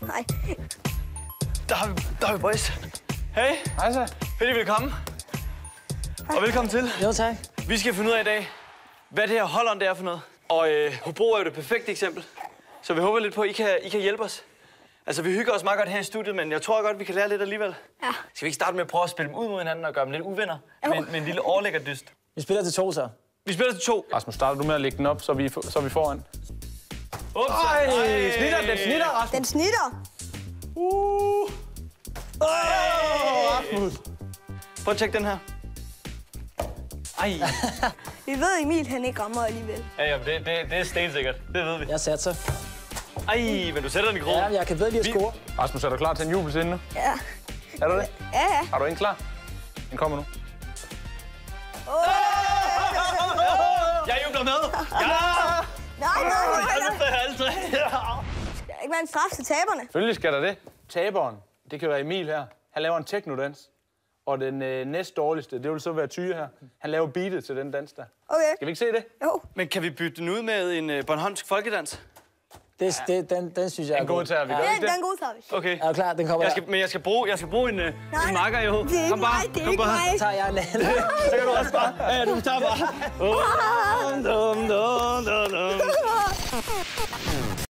Nej. Der har vi, der har vi boys. Hey, Hej så. fedt, I vil komme. Og velkommen til. Jo, tak. Vi skal finde ud af i dag, hvad det her Holland det er for noget. Og øh, Hobro er jo det perfekte eksempel. Så vi håber lidt på, at I kan, I kan hjælpe os. Altså, vi hygger os meget godt her i studiet, men jeg tror godt, vi kan lære lidt alligevel. Ja. Skal vi ikke starte med at prøve at spille dem ud mod hinanden og gøre dem lidt uvenner? Jo. Med, med en lille overlægger dyst. Vi spiller til to, så. Vi spiller til to. Rasmus, starter du med at lægge den op, så vi, så vi foran? Ups, Ej, snitter, den snitter, Rasmus. Den snitter. Uh. Rasmus. Prøv at tjekke den her. Ej. Vi ved, Emil han ikke rammer alligevel. Ja, ja, det, det, det er stensikkert. Det ved vi. Jeg satser. Ej, men du sætter den i krog. Ja, jeg kan bedre lige at Vi- score. Rasmus, er du klar til en jubelscene nu? Ja. Er du det? Ja, ja. Har du en klar? Den kommer nu. Jeg jubler med. Ja! være en straf til taberne. Selvfølgelig skal der det. Taberen, det kan være Emil her. Han laver en teknodans. Og den øh, næst dårligste, det vil så være Tyre her. Han laver beatet til den dans der. Okay. Skal vi ikke se det? Jo. Men kan vi bytte den ud med en uh, Bornholmsk folkedans? Det, det, den, den synes jeg er En god tager, vi gør Den, den godtager vi. Okay. Er du klar? Den kommer Jeg skal, men jeg skal bruge, jeg skal bruge en, en nej. marker i hovedet. Det er ikke bare, mig, det er kom ikke bare. mig. tager jeg en anden. Så kan du også bare. Ja, du tager bare. Dum, dum, dum, dum, dum.